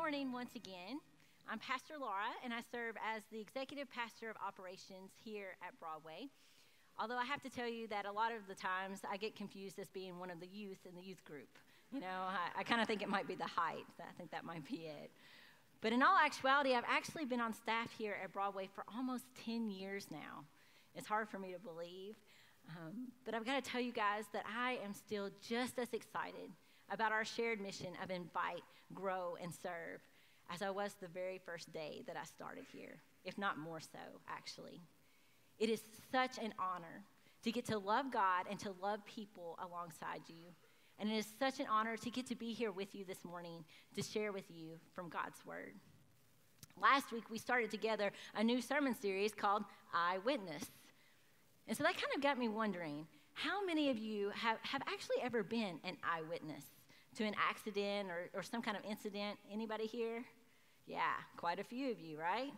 morning once again. I'm Pastor Laura, and I serve as the executive pastor of operations here at Broadway. Although I have to tell you that a lot of the times I get confused as being one of the youth in the youth group. You know, I, I kind of think it might be the height. I think that might be it. But in all actuality, I've actually been on staff here at Broadway for almost 10 years now. It's hard for me to believe. Um, but I've got to tell you guys that I am still just as excited about our shared mission of invite, grow, and serve as I was the very first day that I started here, if not more so, actually. It is such an honor to get to love God and to love people alongside you. And it is such an honor to get to be here with you this morning to share with you from God's Word. Last week, we started together a new sermon series called Eyewitness. And so that kind of got me wondering how many of you have, have actually ever been an eyewitness to an accident or, or some kind of incident? Anybody here? Yeah, quite a few of you, right?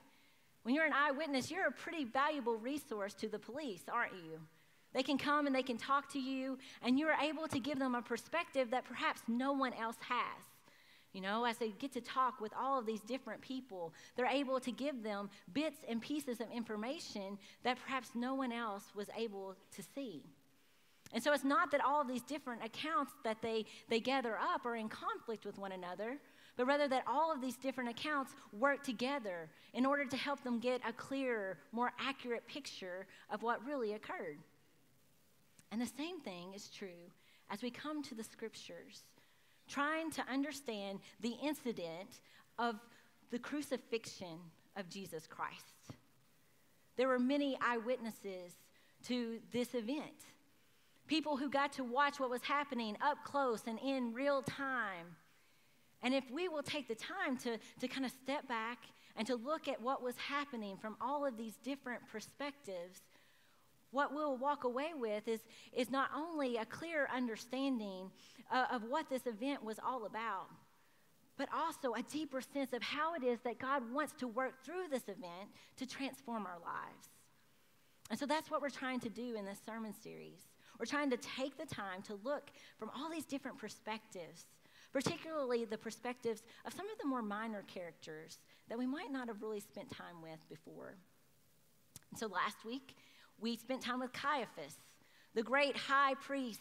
When you're an eyewitness, you're a pretty valuable resource to the police, aren't you? They can come and they can talk to you, and you're able to give them a perspective that perhaps no one else has. You know, as they get to talk with all of these different people, they're able to give them bits and pieces of information that perhaps no one else was able to see. And so it's not that all of these different accounts that they, they gather up are in conflict with one another, but rather that all of these different accounts work together in order to help them get a clearer, more accurate picture of what really occurred. And the same thing is true as we come to the scriptures trying to understand the incident of the crucifixion of Jesus Christ. There were many eyewitnesses to this event, people who got to watch what was happening up close and in real time. And if we will take the time to, to kind of step back and to look at what was happening from all of these different perspectives, what we'll walk away with is, is not only a clear understanding uh, of what this event was all about, but also a deeper sense of how it is that God wants to work through this event to transform our lives. And so that's what we're trying to do in this sermon series. We're trying to take the time to look from all these different perspectives, particularly the perspectives of some of the more minor characters that we might not have really spent time with before. And so last week, we spent time with Caiaphas, the great high priest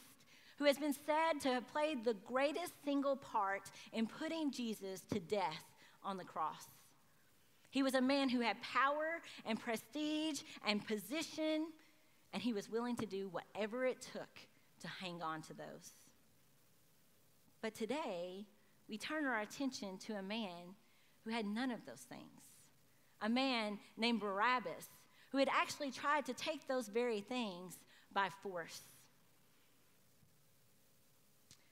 who has been said to have played the greatest single part in putting Jesus to death on the cross. He was a man who had power and prestige and position, and he was willing to do whatever it took to hang on to those. But today, we turn our attention to a man who had none of those things. A man named Barabbas, who had actually tried to take those very things by force.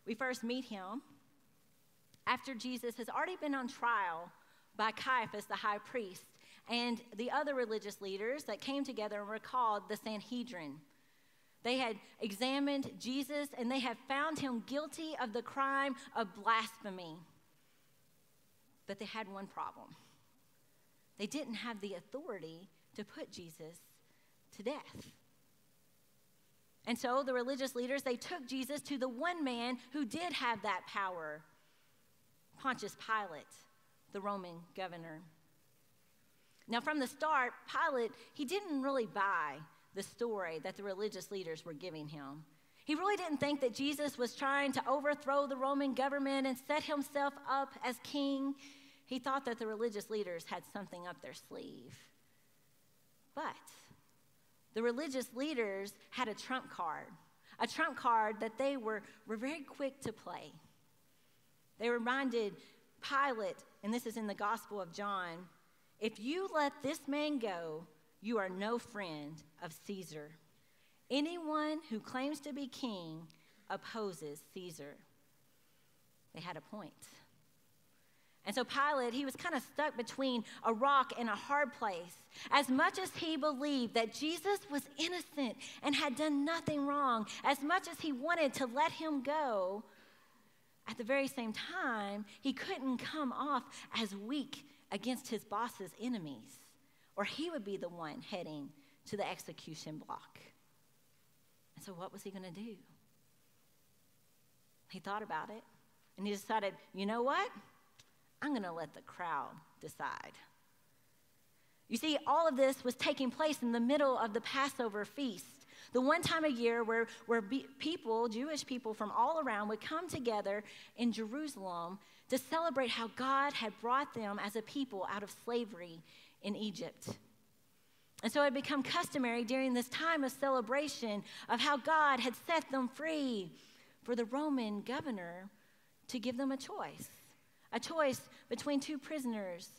We first meet him after Jesus has already been on trial by Caiaphas, the high priest, and the other religious leaders that came together and were called the Sanhedrin. They had examined Jesus and they had found him guilty of the crime of blasphemy. But they had one problem they didn't have the authority to put Jesus to death. And so the religious leaders, they took Jesus to the one man who did have that power Pontius Pilate, the Roman governor. Now, from the start, Pilate, he didn't really buy the story that the religious leaders were giving him. He really didn't think that Jesus was trying to overthrow the Roman government and set himself up as king. He thought that the religious leaders had something up their sleeve. But the religious leaders had a trump card, a trump card that they were, were very quick to play. They reminded Pilate, and this is in the Gospel of John if you let this man go, you are no friend of Caesar. Anyone who claims to be king opposes Caesar. They had a point. And so Pilate, he was kind of stuck between a rock and a hard place. As much as he believed that Jesus was innocent and had done nothing wrong, as much as he wanted to let him go, at the very same time, he couldn't come off as weak against his boss's enemies, or he would be the one heading to the execution block. And so, what was he going to do? He thought about it and he decided, you know what? I'm going to let the crowd decide. You see, all of this was taking place in the middle of the Passover feast, the one time a year where, where people, Jewish people from all around, would come together in Jerusalem to celebrate how God had brought them as a people out of slavery in Egypt. And so it had become customary during this time of celebration of how God had set them free for the Roman governor to give them a choice a choice between two prisoners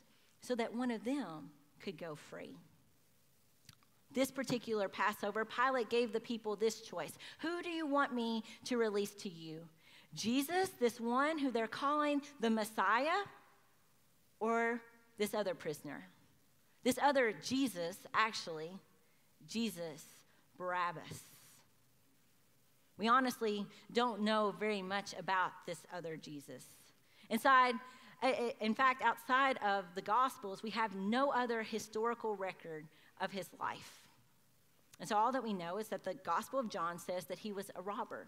so that one of them could go free. This particular Passover, Pilate gave the people this choice Who do you want me to release to you? Jesus, this one who they're calling the Messiah, or this other prisoner? This other Jesus, actually, Jesus Barabbas. We honestly don't know very much about this other Jesus. Inside, eh, eh, in fact, outside of the Gospels, we have no other historical record of his life. And so all that we know is that the Gospel of John says that he was a robber.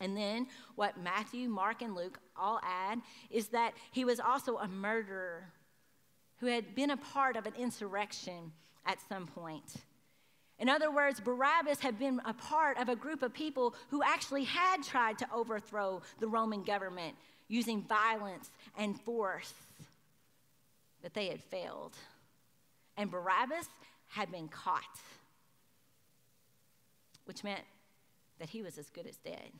And then what Matthew, Mark, and Luke all add is that he was also a murderer who had been a part of an insurrection at some point. In other words, Barabbas had been a part of a group of people who actually had tried to overthrow the Roman government using violence and force, but they had failed. And Barabbas had been caught, which meant that he was as good as dead.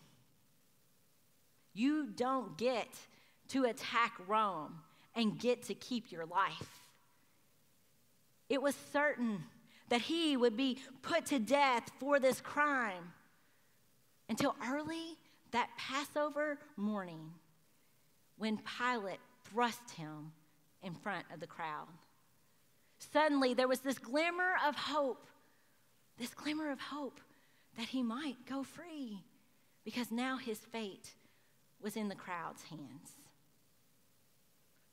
You don't get to attack Rome and get to keep your life. It was certain that he would be put to death for this crime until early that Passover morning when Pilate thrust him in front of the crowd. Suddenly, there was this glimmer of hope, this glimmer of hope that he might go free because now his fate was in the crowd's hands.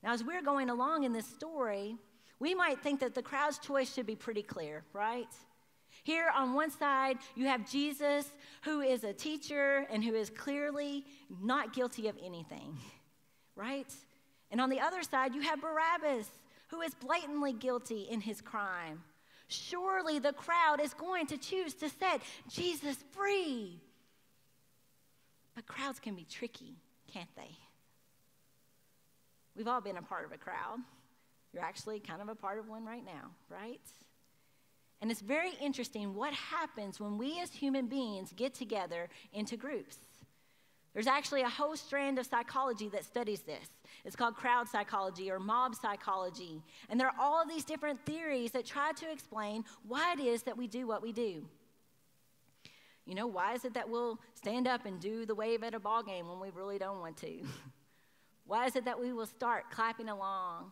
Now, as we're going along in this story, we might think that the crowd's choice should be pretty clear, right? Here on one side, you have Jesus, who is a teacher and who is clearly not guilty of anything right? And on the other side, you have Barabbas, who is blatantly guilty in his crime. Surely the crowd is going to choose to set Jesus free. But crowds can be tricky, can't they? We've all been a part of a crowd. You're actually kind of a part of one right now, right? And it's very interesting what happens when we as human beings get together into groups. There's actually a whole strand of psychology that studies this. It's called crowd psychology or mob psychology. And there are all these different theories that try to explain why it is that we do what we do. You know, why is it that we'll stand up and do the wave at a ball game when we really don't want to? why is it that we will start clapping along?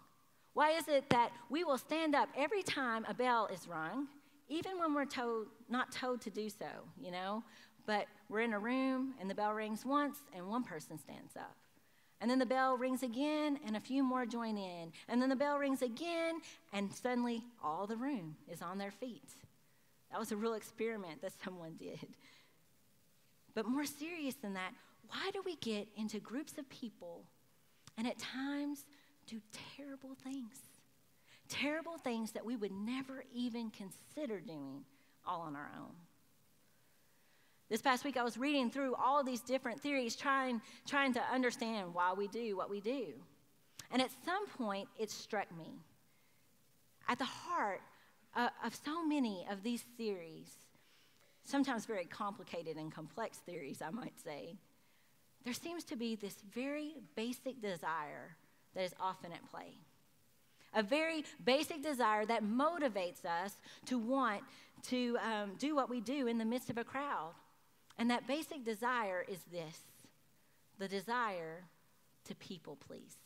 Why is it that we will stand up every time a bell is rung, even when we're told not told to do so, you know? But we're in a room and the bell rings once and one person stands up. And then the bell rings again and a few more join in. And then the bell rings again and suddenly all the room is on their feet. That was a real experiment that someone did. But more serious than that, why do we get into groups of people and at times do terrible things? Terrible things that we would never even consider doing all on our own. This past week, I was reading through all these different theories, trying, trying to understand why we do what we do. And at some point, it struck me. At the heart uh, of so many of these theories, sometimes very complicated and complex theories, I might say, there seems to be this very basic desire that is often at play. A very basic desire that motivates us to want to um, do what we do in the midst of a crowd. And that basic desire is this the desire to people please.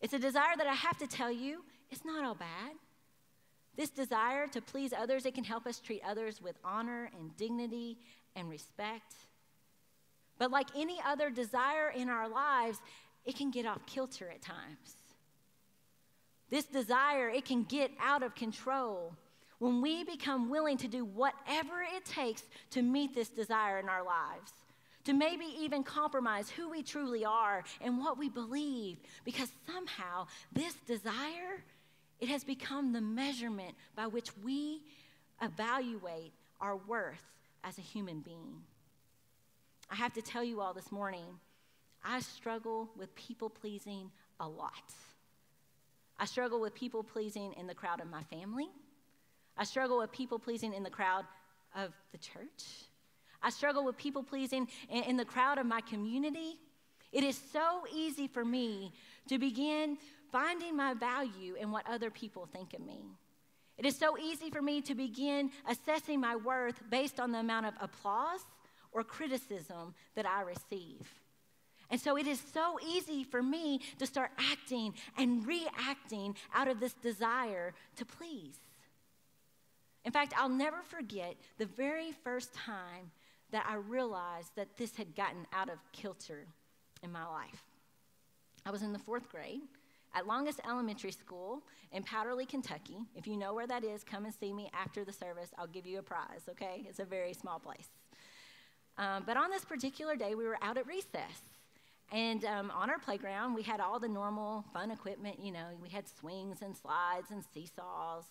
It's a desire that I have to tell you, it's not all bad. This desire to please others, it can help us treat others with honor and dignity and respect. But like any other desire in our lives, it can get off kilter at times. This desire, it can get out of control when we become willing to do whatever it takes to meet this desire in our lives, to maybe even compromise who we truly are and what we believe because somehow this desire it has become the measurement by which we evaluate our worth as a human being. I have to tell you all this morning, I struggle with people pleasing a lot. I struggle with people pleasing in the crowd of my family. I struggle with people pleasing in the crowd of the church. I struggle with people pleasing in, the crowd of my community. It is so easy for me to begin finding my value in what other people think of me. It is so easy for me to begin assessing my worth based on the amount of applause or criticism that I receive. And so it is so easy for me to start acting and reacting out of this desire to please. In fact, I'll never forget the very first time that I realized that this had gotten out of kilter in my life. I was in the fourth grade at Longest Elementary School in Powderly, Kentucky. If you know where that is, come and see me after the service. I'll give you a prize, okay? It's a very small place. Um, but on this particular day, we were out at recess. And um, on our playground, we had all the normal fun equipment. You know, we had swings and slides and seesaws.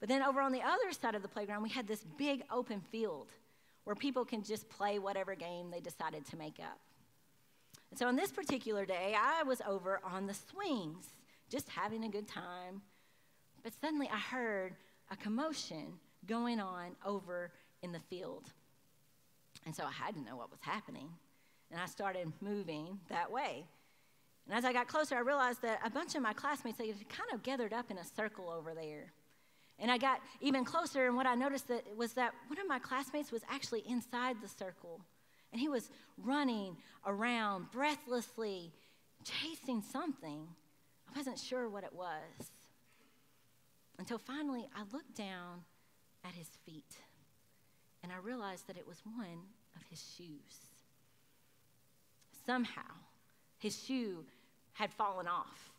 But then over on the other side of the playground, we had this big open field where people can just play whatever game they decided to make up. And so on this particular day, I was over on the swings, just having a good time. But suddenly I heard a commotion going on over in the field. And so I had to know what was happening. And I started moving that way. And as I got closer, I realized that a bunch of my classmates, had kind of gathered up in a circle over there. And I got even closer, and what I noticed that was that one of my classmates was actually inside the circle. And he was running around breathlessly, chasing something. I wasn't sure what it was. Until finally, I looked down at his feet and I realized that it was one of his shoes. Somehow, his shoe had fallen off.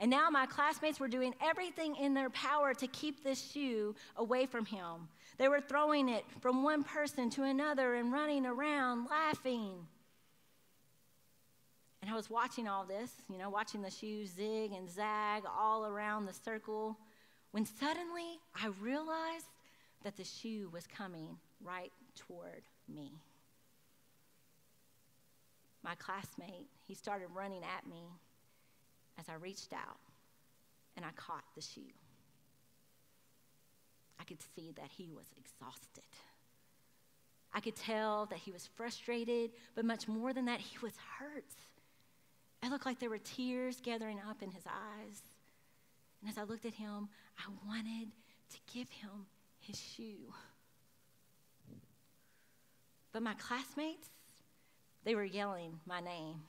And now my classmates were doing everything in their power to keep this shoe away from him. They were throwing it from one person to another and running around laughing. And I was watching all this, you know, watching the shoe zig and zag all around the circle, when suddenly I realized that the shoe was coming right toward me. My classmate, he started running at me as I reached out and I caught the shoe. I could see that he was exhausted. I could tell that he was frustrated, but much more than that, he was hurt. It looked like there were tears gathering up in his eyes. And as I looked at him, I wanted to give him his shoe. But my classmates, they were yelling my name.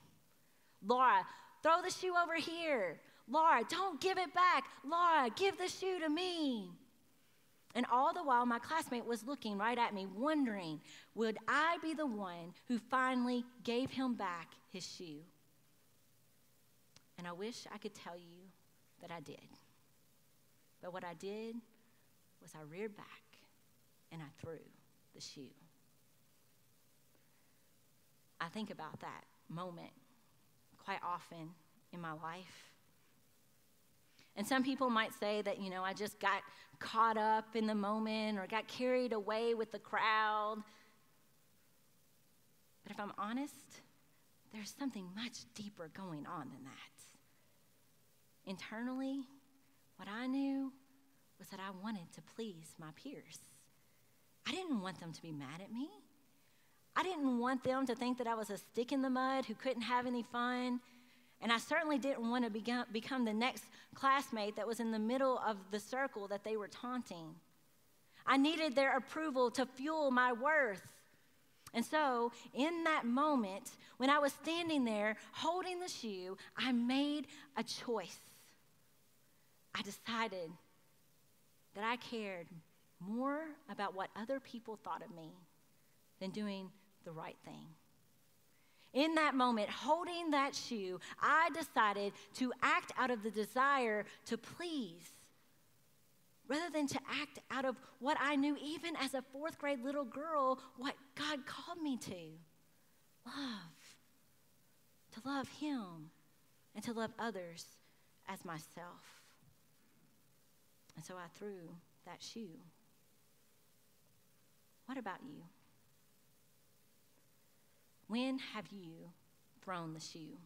Laura, throw the shoe over here. Laura, don't give it back. Laura, give the shoe to me. And all the while, my classmate was looking right at me, wondering, would I be the one who finally gave him back his shoe? And I wish I could tell you that I did. But what I did was I reared back and I threw the shoe. I think about that moment quite often in my life. And some people might say that, you know, I just got caught up in the moment or got carried away with the crowd. But if I'm honest, there's something much deeper going on than that. Internally, what I knew was that I wanted to please my peers. I didn't want them to be mad at me. I didn't want them to think that I was a stick in the mud who couldn't have any fun. And I certainly didn't want to become, the next classmate that was in the middle of the circle that they were taunting. I needed their approval to fuel my worth. And so, in that moment, when I was standing there holding the shoe, I made a choice. I decided that I cared more about what other people thought of me than doing the right thing in that moment, holding that shoe, I decided to act out of the desire to please rather than to act out of what I knew, even as a fourth grade little girl, what God called me to love. To love Him and to love others as myself. And so I threw that shoe. What about you? When have you thrown the shoe?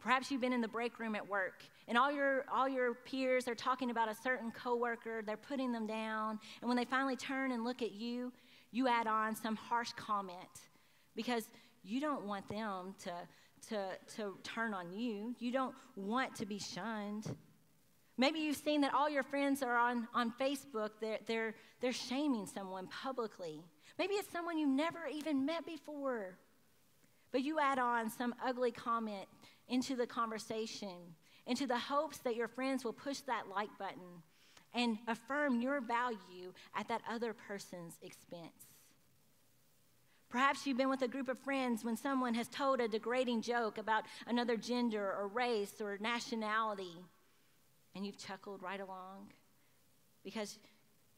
Perhaps you've been in the break room at work and all your, all your peers are talking about a certain coworker, they're putting them down, and when they finally turn and look at you, you add on some harsh comment because you don't want them to, to, to turn on you. You don't want to be shunned. Maybe you've seen that all your friends are on, on Facebook, they're, they're, they're shaming someone publicly. Maybe it's someone you've never even met before. But you add on some ugly comment into the conversation, into the hopes that your friends will push that like button and affirm your value at that other person's expense. Perhaps you've been with a group of friends when someone has told a degrading joke about another gender or race or nationality, and you've chuckled right along because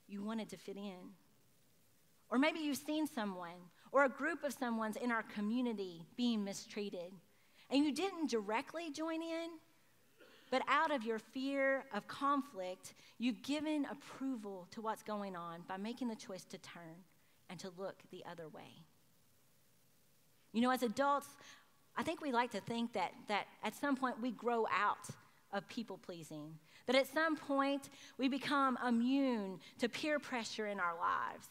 you wanted to fit in. Or maybe you've seen someone or a group of someone's in our community being mistreated, and you didn't directly join in, but out of your fear of conflict, you've given approval to what's going on by making the choice to turn and to look the other way. You know, as adults, I think we like to think that, that at some point we grow out of people pleasing, that at some point we become immune to peer pressure in our lives.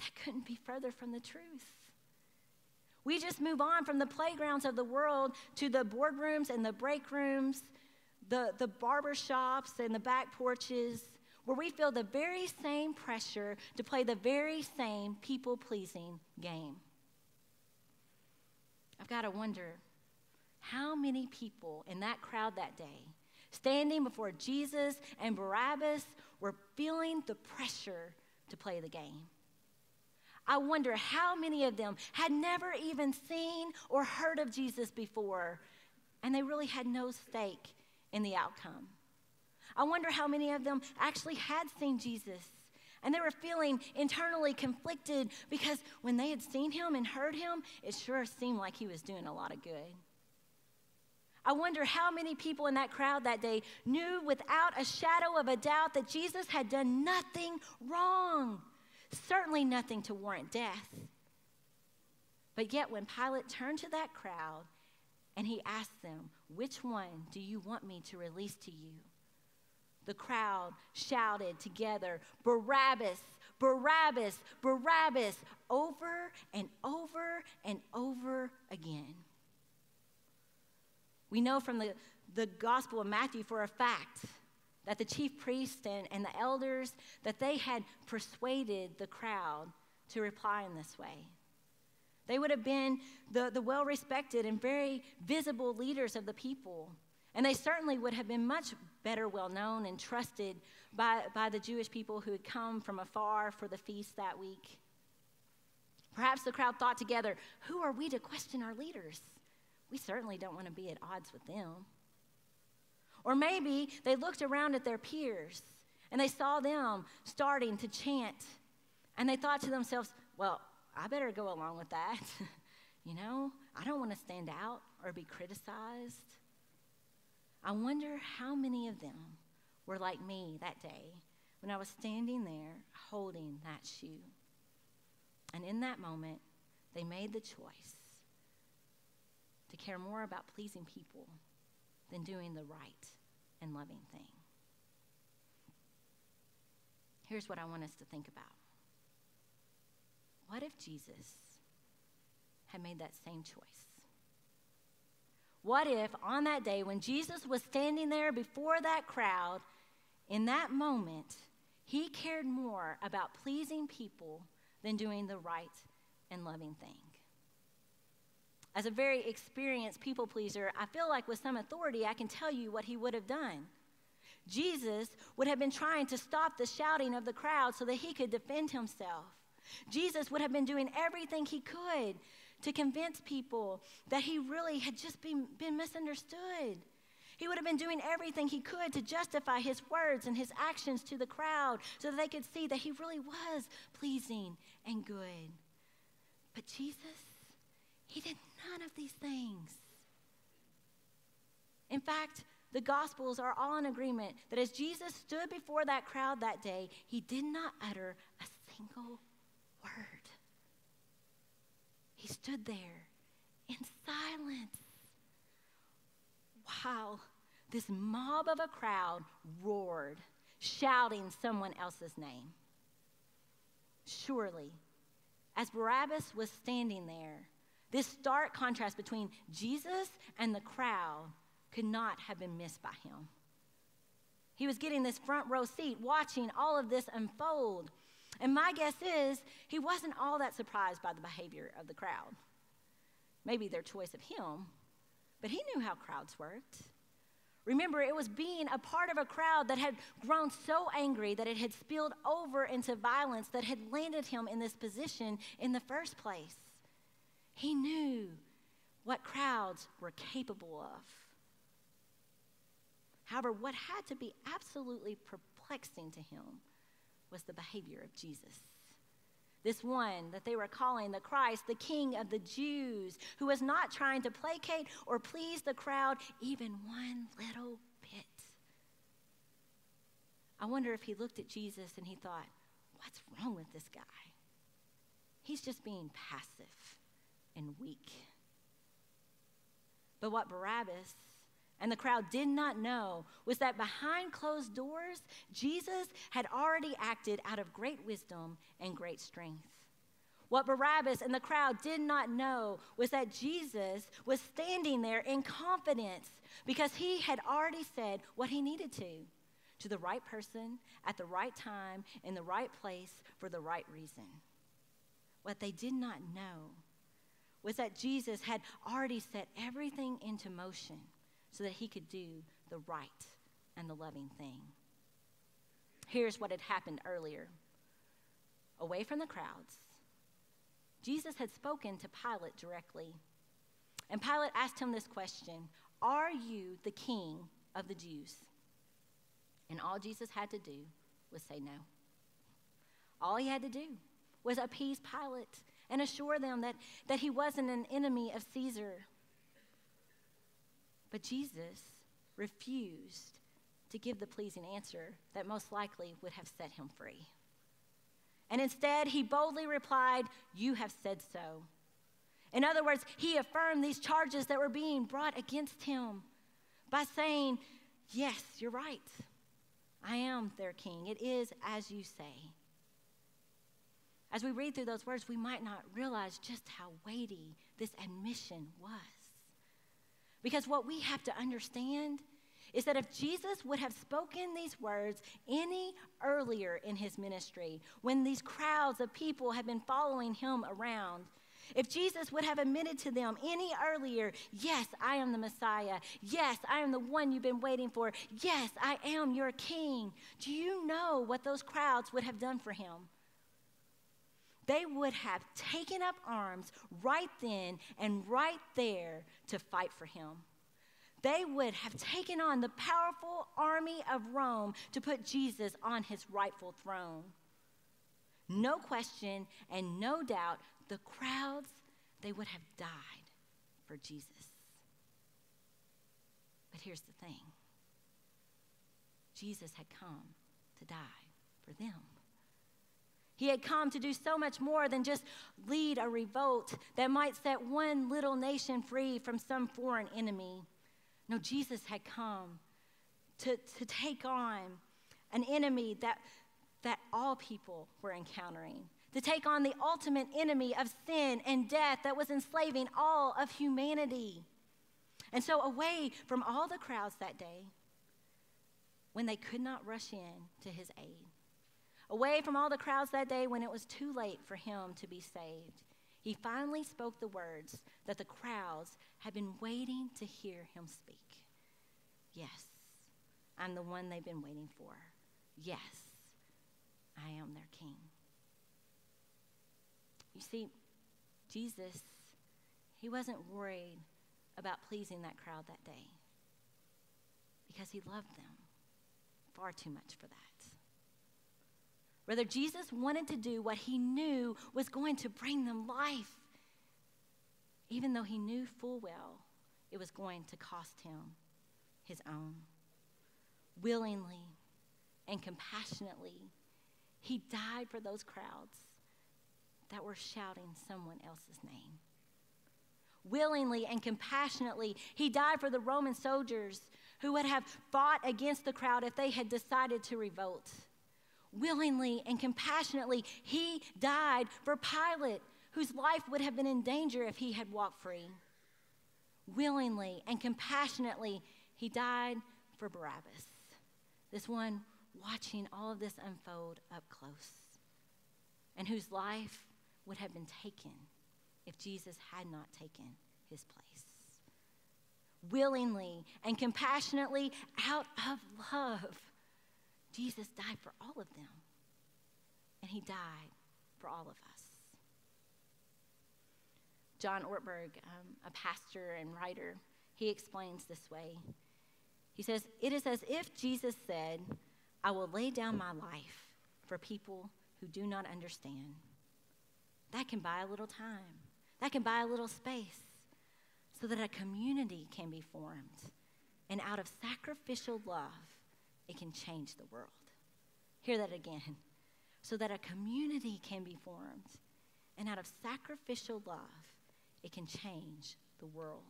That couldn't be further from the truth. We just move on from the playgrounds of the world to the boardrooms and the break rooms, the, the barber shops and the back porches, where we feel the very same pressure to play the very same people pleasing game. I've got to wonder how many people in that crowd that day, standing before Jesus and Barabbas, were feeling the pressure to play the game. I wonder how many of them had never even seen or heard of Jesus before, and they really had no stake in the outcome. I wonder how many of them actually had seen Jesus and they were feeling internally conflicted because when they had seen him and heard him, it sure seemed like he was doing a lot of good. I wonder how many people in that crowd that day knew without a shadow of a doubt that Jesus had done nothing wrong, certainly nothing to warrant death. But yet, when Pilate turned to that crowd and he asked them, Which one do you want me to release to you? The crowd shouted together, Barabbas, Barabbas, Barabbas, over and over and over again. We know from the, the Gospel of Matthew for a fact that the chief priests and, and the elders that they had persuaded the crowd to reply in this way. They would have been the, the well respected and very visible leaders of the people. And they certainly would have been much better well known and trusted by, by the Jewish people who had come from afar for the feast that week. Perhaps the crowd thought together, who are we to question our leaders? We certainly don't want to be at odds with them. Or maybe they looked around at their peers and they saw them starting to chant and they thought to themselves, well, I better go along with that. you know, I don't want to stand out or be criticized. I wonder how many of them were like me that day when I was standing there holding that shoe. And in that moment, they made the choice to care more about pleasing people than doing the right and loving thing. Here's what I want us to think about. What if Jesus had made that same choice? What if on that day when Jesus was standing there before that crowd, in that moment, he cared more about pleasing people than doing the right and loving thing? As a very experienced people pleaser, I feel like with some authority, I can tell you what he would have done. Jesus would have been trying to stop the shouting of the crowd so that he could defend himself. Jesus would have been doing everything he could to convince people that he really had just been, been misunderstood. He would have been doing everything he could to justify his words and his actions to the crowd so that they could see that he really was pleasing and good. But Jesus, He did none of these things. In fact, the Gospels are all in agreement that as Jesus stood before that crowd that day, he did not utter a single word. He stood there in silence while this mob of a crowd roared, shouting someone else's name. Surely, as Barabbas was standing there, this stark contrast between Jesus and the crowd could not have been missed by him. He was getting this front row seat watching all of this unfold. And my guess is he wasn't all that surprised by the behavior of the crowd. Maybe their choice of him, but he knew how crowds worked. Remember, it was being a part of a crowd that had grown so angry that it had spilled over into violence that had landed him in this position in the first place. He knew what crowds were capable of. However, what had to be absolutely perplexing to him was the behavior of Jesus. This one that they were calling the Christ, the King of the Jews, who was not trying to placate or please the crowd even one little bit. I wonder if he looked at Jesus and he thought, what's wrong with this guy? He's just being passive and weak. But what Barabbas and the crowd did not know was that behind closed doors, Jesus had already acted out of great wisdom and great strength. What Barabbas and the crowd did not know was that Jesus was standing there in confidence because he had already said what he needed to to the right person at the right time in the right place for the right reason. What they did not know was that Jesus had already set everything into motion so that he could do the right and the loving thing. Here's what had happened earlier away from the crowds, Jesus had spoken to Pilate directly. And Pilate asked him this question Are you the king of the Jews? And all Jesus had to do was say no. All he had to do was appease Pilate and assure them that, that he wasn't an enemy of Caesar but Jesus refused to give the pleasing answer that most likely would have set him free. And instead, he boldly replied, You have said so. In other words, he affirmed these charges that were being brought against him by saying, Yes, you're right. I am their king. It is as you say. As we read through those words, we might not realize just how weighty this admission was. Because what we have to understand is that if Jesus would have spoken these words any earlier in his ministry, when these crowds of people had been following him around, if Jesus would have admitted to them any earlier, yes, I am the Messiah. Yes, I am the one you've been waiting for. Yes, I am your king. Do you know what those crowds would have done for him? They would have taken up arms right then and right there to fight for him. They would have taken on the powerful army of Rome to put Jesus on his rightful throne. No question and no doubt, the crowds, they would have died for Jesus. But here's the thing Jesus had come to die for them. He had come to do so much more than just lead a revolt that might set one little nation free from some foreign enemy. No, Jesus had come to, to take on an enemy that, that all people were encountering, to take on the ultimate enemy of sin and death that was enslaving all of humanity. And so, away from all the crowds that day, when they could not rush in to his aid, Away from all the crowds that day when it was too late for him to be saved, he finally spoke the words that the crowds had been waiting to hear him speak. Yes, I'm the one they've been waiting for. Yes, I am their king. You see, Jesus, he wasn't worried about pleasing that crowd that day because he loved them far too much for that. Rather, Jesus wanted to do what he knew was going to bring them life. even though he knew full well it was going to cost him his own. Willingly and compassionately, he died for those crowds that were shouting someone else's name. Willingly and compassionately, he died for the Roman soldiers who would have fought against the crowd if they had decided to revolt. Willingly and compassionately, he died for Pilate, whose life would have been in danger if he had walked free. Willingly and compassionately, he died for Barabbas, this one watching all of this unfold up close, and whose life would have been taken if Jesus had not taken his place. Willingly and compassionately, out of love, Jesus died for all of them, and he died for all of us. John Ortberg, um, a pastor and writer, he explains this way. He says, It is as if Jesus said, I will lay down my life for people who do not understand. That can buy a little time, that can buy a little space so that a community can be formed. And out of sacrificial love, it can change the world. Hear that again. So that a community can be formed. And out of sacrificial love, it can change the world.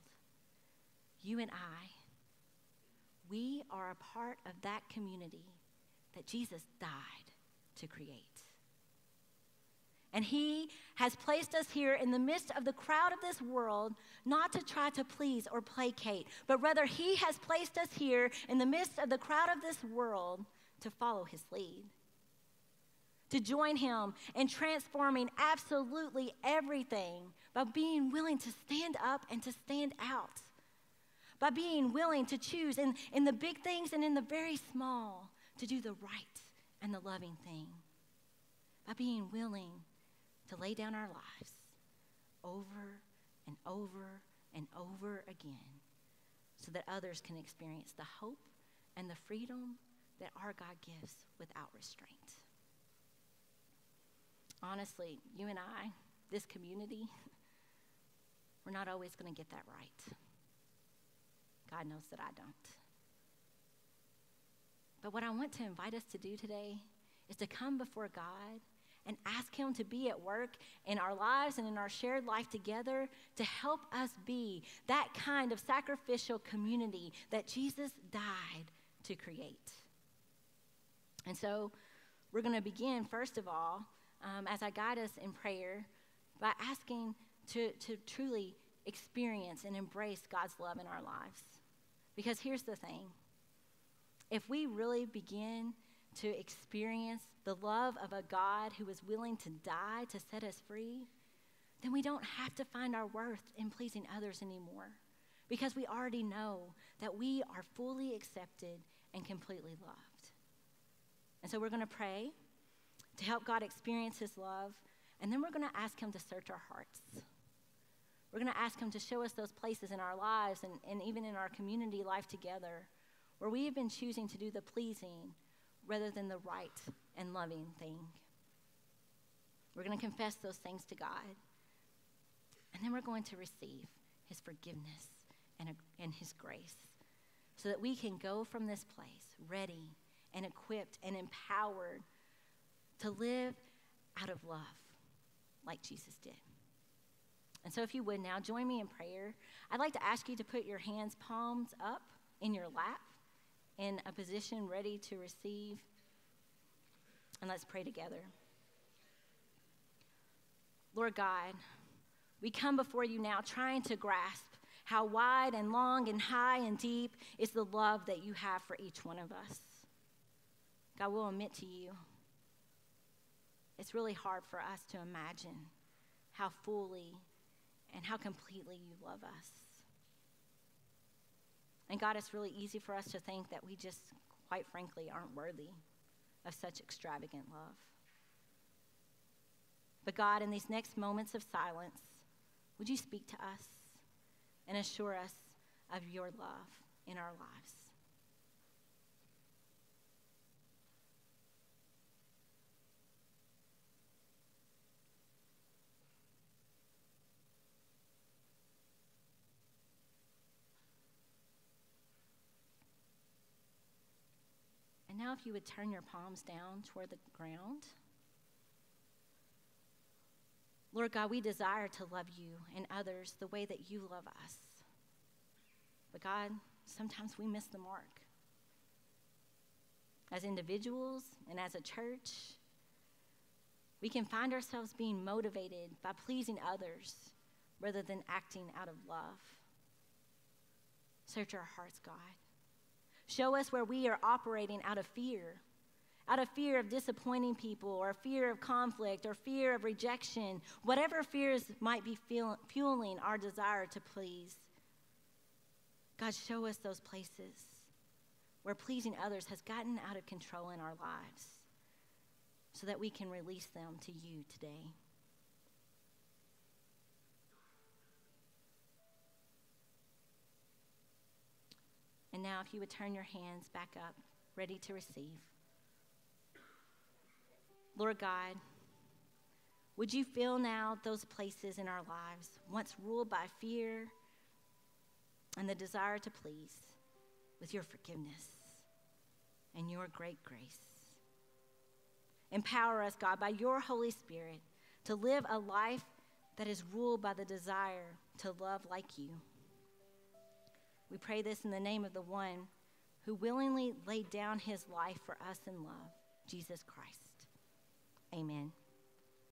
You and I, we are a part of that community that Jesus died to create. And he has placed us here in the midst of the crowd of this world, not to try to please or placate, but rather he has placed us here in the midst of the crowd of this world to follow his lead. To join him in transforming absolutely everything by being willing to stand up and to stand out. By being willing to choose in, in the big things and in the very small to do the right and the loving thing. By being willing to lay down our lives over and over and over again so that others can experience the hope and the freedom that our God gives without restraint. Honestly, you and I, this community, we're not always going to get that right. God knows that I don't. But what I want to invite us to do today is to come before God and ask Him to be at work in our lives and in our shared life together to help us be that kind of sacrificial community that Jesus died to create. And so we're going to begin, first of all, um, as I guide us in prayer, by asking to, to truly experience and embrace God's love in our lives. Because here's the thing if we really begin to experience the love of a God who is willing to die to set us free, then we don't have to find our worth in pleasing others anymore because we already know that we are fully accepted and completely loved. And so we're going to pray to help God experience his love, and then we're going to ask him to search our hearts. We're going to ask him to show us those places in our lives and, and even in our community life together where we have been choosing to do the pleasing rather than the right and loving thing. We're going to confess those things to God. And then we're going to receive his forgiveness and, and his grace so that we can go from this place ready and equipped and empowered to live out of love like Jesus did. And so, if you would now join me in prayer, I'd like to ask you to put your hands palms up in your lap in a position ready to receive. And let's pray together. Lord God, we come before you now trying to grasp how wide and long and high and deep is the love that you have for each one of us. God, we'll admit to you, it's really hard for us to imagine how fully and how completely you love us. And God, it's really easy for us to think that we just, quite frankly, aren't worthy of such extravagant love. But God, in these next moments of silence, would you speak to us and assure us of your love in our lives? Now, if you would turn your palms down toward the ground. Lord God, we desire to love you and others the way that you love us. But God, sometimes we miss the mark. As individuals and as a church, we can find ourselves being motivated by pleasing others rather than acting out of love. Search our hearts, God. Show us where we are operating out of fear, out of fear of disappointing people, or fear of conflict, or fear of rejection, whatever fears might be fueling our desire to please. God, show us those places where pleasing others has gotten out of control in our lives so that we can release them to you today. And now, if you would turn your hands back up, ready to receive. Lord God, would you fill now those places in our lives once ruled by fear and the desire to please with your forgiveness and your great grace? Empower us, God, by your Holy Spirit to live a life that is ruled by the desire to love like you. We pray this in the name of the one who willingly laid down his life for us in love, Jesus Christ. Amen.